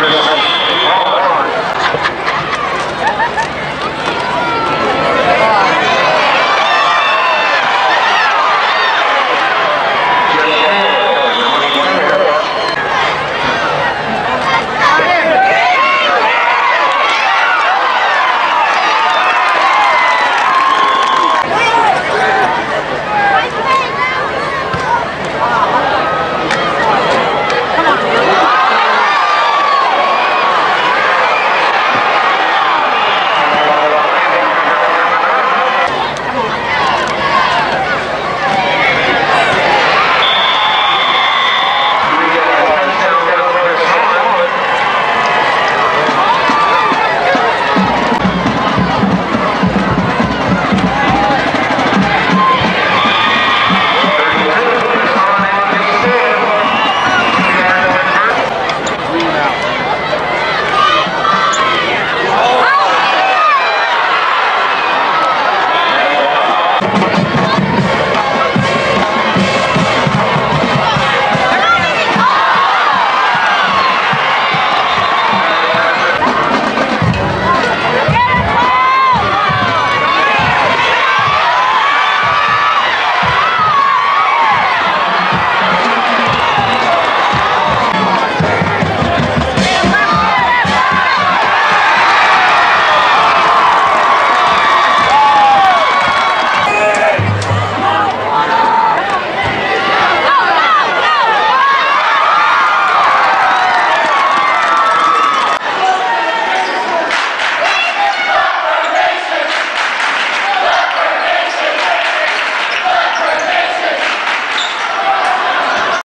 Riddle.